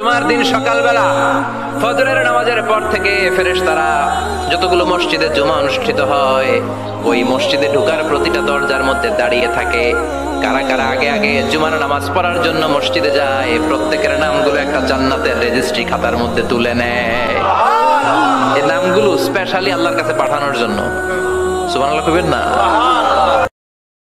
জুমার দিন সকালবেলা, ফজরের নামাজের পর থেকে ফেরেশ তারা যতগুলো মসজিদে জুমা অনুষ্ঠিত হয়, ওই মসজিদে ঢুকার প্রতিটা দরজার মধ্যে দাঁড়িয়ে থাকে। কারা কারা আগে আগে জুমার নামাজ পড়ার জন্য মসজিদে যায়, প্রত্যেকের নামগুলো একটা জান্নাতের রেজিস্ট্রি খাতার মধ্যে তুলে নেয়। এই নামগুলো স্পেশালি আল্লাহর কাছে পাঠানোর জন্য। সুবহানাল্লাহ কবেন না?